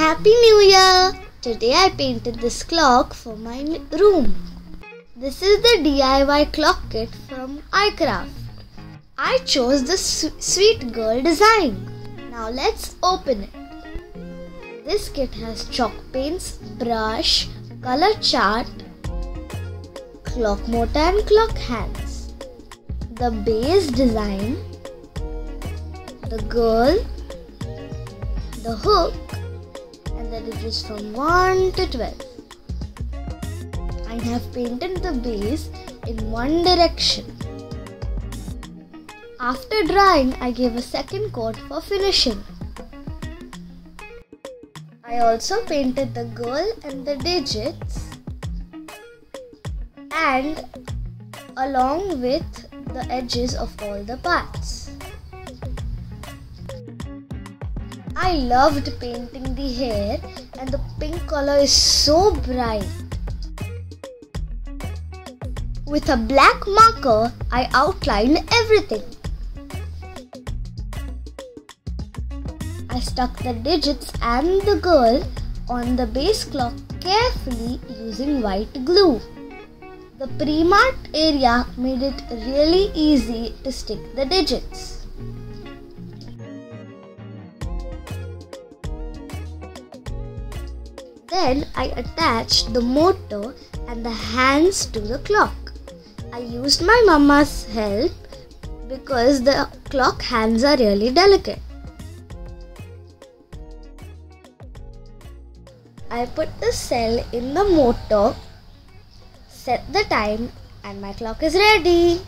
Happy New Year! Today I painted this clock for my room. This is the DIY clock kit from iCraft. I chose the sweet girl design. Now let's open it. This kit has chalk paints, brush, color chart, clock motor and clock hands. The base design, the girl, the hook, and the digits from 1 to 12. I have painted the base in one direction. After drying, I gave a second coat for finishing. I also painted the girl and the digits and along with the edges of all the parts. I loved painting the hair and the pink color is so bright. With a black marker, I outlined everything. I stuck the digits and the girl on the base clock carefully using white glue. The pre-marked area made it really easy to stick the digits. Then I attached the motor and the hands to the clock. I used my mama's help because the clock hands are really delicate. I put the cell in the motor, set the time, and my clock is ready.